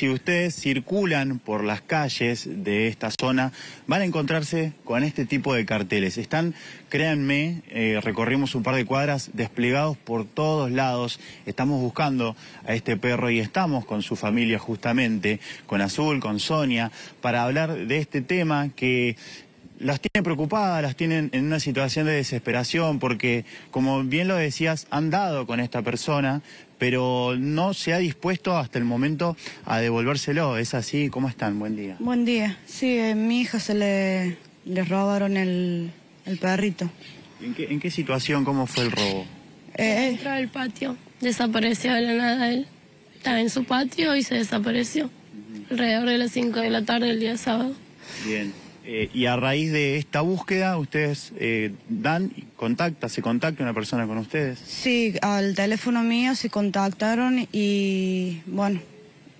si ustedes circulan por las calles de esta zona, van a encontrarse con este tipo de carteles. Están, créanme, eh, recorrimos un par de cuadras desplegados por todos lados. Estamos buscando a este perro y estamos con su familia justamente, con Azul, con Sonia, para hablar de este tema que las tienen preocupadas, las tienen en una situación de desesperación, porque, como bien lo decías, han dado con esta persona, pero no se ha dispuesto hasta el momento a devolvérselo. ¿Es así? ¿Cómo están? Buen día. Buen día. Sí, a mi hija se le, le robaron el, el perrito. ¿En qué, ¿En qué situación? ¿Cómo fue el robo? Eh, Entró al patio, desapareció de la nada él. Estaba en su patio y se desapareció. Alrededor de las 5 de la tarde del día sábado. Bien. Eh, y a raíz de esta búsqueda, ustedes eh, dan, y contacta, se contacta una persona con ustedes. sí, al teléfono mío se contactaron y, bueno,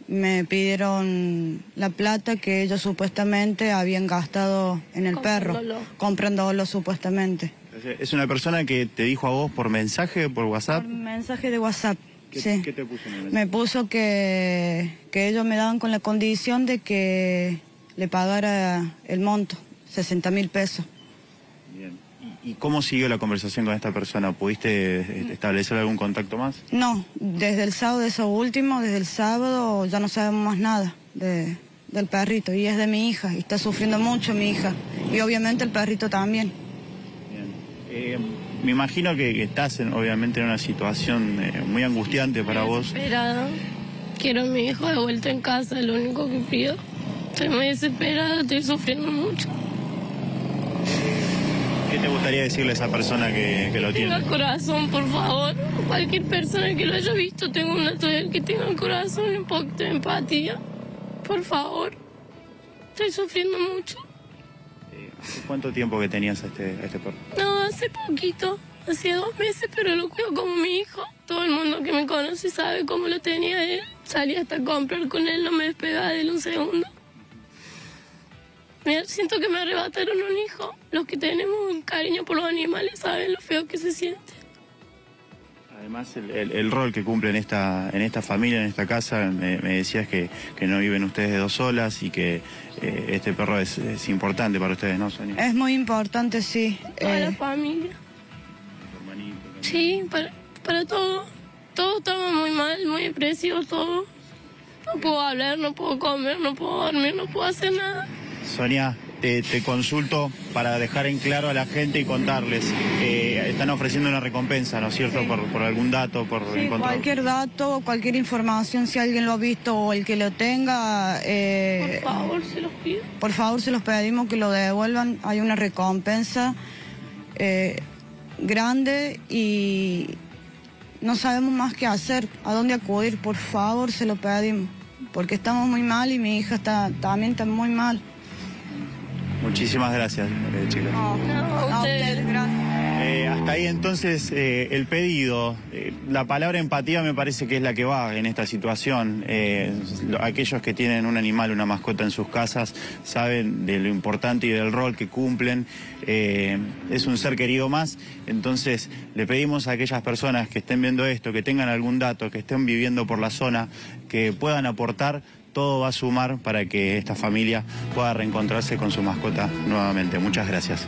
me pidieron la plata que ellos supuestamente habían gastado en el perro, Comprándolo. comprándolo supuestamente. Es una persona que te dijo a vos por mensaje, por WhatsApp. Por mensaje de WhatsApp. ¿Qué, sí. qué te puso en el mensaje? Me puso que, que ellos me daban con la condición de que le pagara el monto, 60 mil pesos. Bien. ¿Y, cómo siguió la conversación con esta persona? ¿Pudiste eh, establecer algún contacto más? No, desde el sábado, eso último, desde el sábado ya no sabemos más nada de, del perrito. Y es de mi hija, y está sufriendo mucho mi hija. Y obviamente el perrito también. Bien. Eh, me imagino que, que estás en- obviamente en una situación eh, muy angustiante para vos. Desesperada. Quiero a mi hijo de vuelta en casa, lo único que pido. Estoy muy desesperada, estoy sufriendo mucho. ¿Qué te gustaría decirle a esa persona que, que lo Tenga tiene? corazón, por favor. Cualquier persona que lo haya visto, tengo un dato de él que tenga corazón, un poquito de empatía. Por favor. Estoy sufriendo mucho. Eh, ¿Hace cuánto tiempo que tenías este, este perro? No, hace poquito, hace dos meses, pero lo cuido como mi hijo. Todo el mundo que me conoce sabe cómo lo tenía él. Salí hasta comprar con él, no me despegaba de él un segundo. Me- siento que me arrebataron un hijo. Los que tenemos un cariño por los animales saben lo feo que se siente. Además, el, el- el rol que cumple en esta, en esta familia, en esta casa, me, me decías que, que no viven ustedes de dos solas y que eh, este perro es, es importante para ustedes, ¿no, Sonia? Es muy importante, sí. Toda Eh, la familia. Hermanito, tu Sí, para, para todo. Todo estaba muy mal, muy depresivo, todo. No puedo hablar, no puedo comer, no puedo dormir, no puedo hacer nada. Sonia, te, te consulto para dejar en claro a la gente y contarles. eh, están ofreciendo una recompensa, ¿no es cierto? Por, por algún dato, por sí, encontrar. cualquier dato, cualquier información, si alguien lo ha visto o el que lo tenga, Por eh, favor, se los pido. por favor se los pedimos que lo devuelvan. Hay una recompensa eh, grande y no sabemos más qué hacer, a dónde acudir. Por favor se lo pedimos, porque estamos muy mal y mi hija está, también está muy mal. Muchísimas gracias, eh, chicos. No, No, a a ustedes. ustedes, gracias. Eh, hasta ahí entonces eh, el pedido. Eh, la palabra empatía me parece que es la que va en esta situación. Eh, lo- aquellos que tienen un animal, una mascota en sus casas, saben de lo importante y del rol que cumplen. Eh, es un ser querido más. Entonces le pedimos a aquellas personas que estén viendo esto, que tengan algún dato, que estén viviendo por la zona, que puedan aportar. Todo va a sumar para que esta familia pueda reencontrarse con su mascota nuevamente. Muchas gracias.